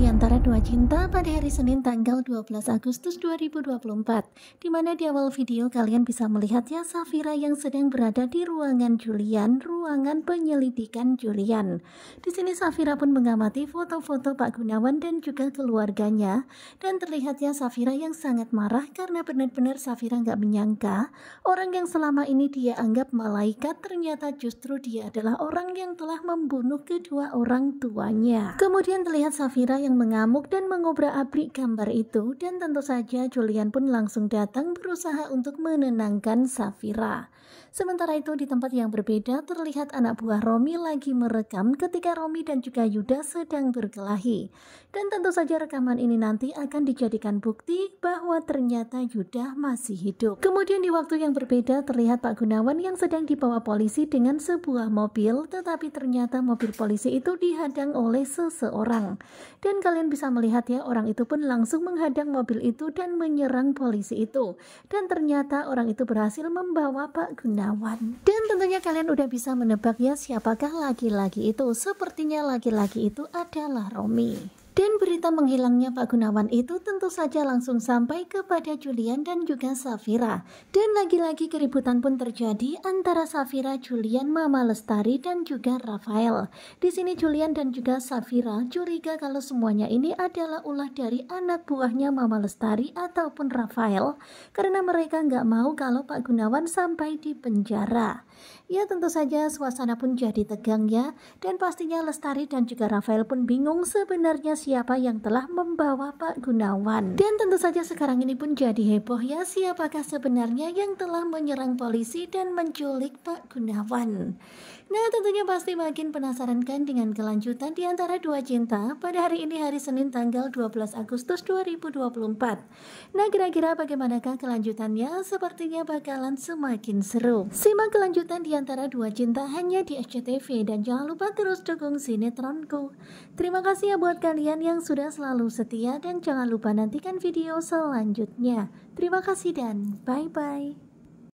di antara dua cinta pada hari Senin tanggal 12 Agustus 2024 di mana di awal video kalian bisa melihat ya Safira yang sedang berada di ruangan Julian, ruangan penyelidikan Julian. Di sini Safira pun mengamati foto-foto Pak Gunawan dan juga keluarganya dan terlihat ya Safira yang sangat marah karena benar-benar Safira nggak menyangka orang yang selama ini dia anggap malaikat ternyata justru dia adalah orang yang telah membunuh kedua orang tuanya. Kemudian terlihat Safira yang mengamuk dan mengobrak-abrik gambar itu dan tentu saja Julian pun langsung datang berusaha untuk menenangkan Safira. Sementara itu di tempat yang berbeda terlihat anak buah Romi lagi merekam ketika Romi dan juga Yuda sedang berkelahi. Dan tentu saja rekaman ini nanti akan dijadikan bukti bahwa ternyata Yuda masih hidup. Kemudian di waktu yang berbeda terlihat Pak Gunawan yang sedang dibawa polisi dengan sebuah mobil tetapi ternyata mobil polisi itu dihadang oleh seseorang. Dan kalian bisa melihat ya orang itu pun langsung menghadang mobil itu dan menyerang polisi itu. Dan ternyata orang itu berhasil membawa Pak Gunawan. Dan tentunya kalian udah bisa menebak ya siapakah laki-laki itu. Sepertinya laki-laki itu adalah Romi. Berita menghilangnya Pak Gunawan itu tentu saja langsung sampai kepada Julian dan juga Safira. Dan lagi-lagi keributan pun terjadi antara Safira, Julian, Mama Lestari dan juga Rafael. Di sini Julian dan juga Safira curiga kalau semuanya ini adalah ulah dari anak buahnya Mama Lestari ataupun Rafael karena mereka nggak mau kalau Pak Gunawan sampai di penjara. Ya tentu saja suasana pun jadi tegang ya dan pastinya Lestari dan juga Rafael pun bingung sebenarnya siapa yang telah membawa Pak Gunawan. Dan tentu saja sekarang ini pun jadi heboh ya siapakah sebenarnya yang telah menyerang polisi dan menculik Pak Gunawan. Nah tentunya pasti makin penasaran kan dengan kelanjutan di antara dua cinta pada hari ini hari Senin tanggal 12 Agustus 2024. Nah kira-kira bagaimanakah kelanjutannya? Sepertinya bakalan semakin seru. Simak kelanjutan di antara dua cinta hanya di SCTV dan jangan lupa terus dukung sinetronku. Terima kasih ya buat kalian yang sudah selalu setia dan jangan lupa nantikan video selanjutnya. Terima kasih dan bye-bye.